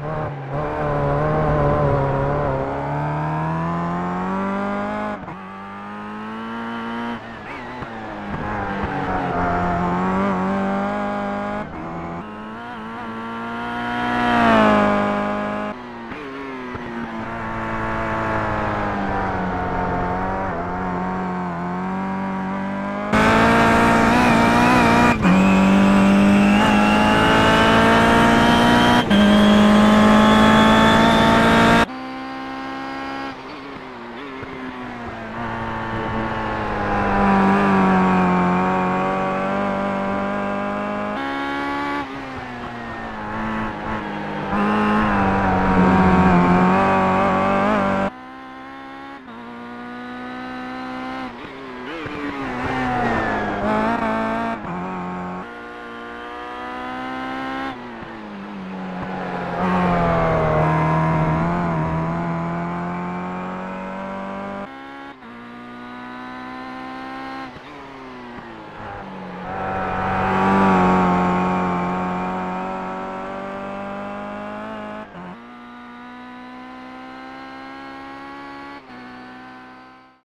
Wow.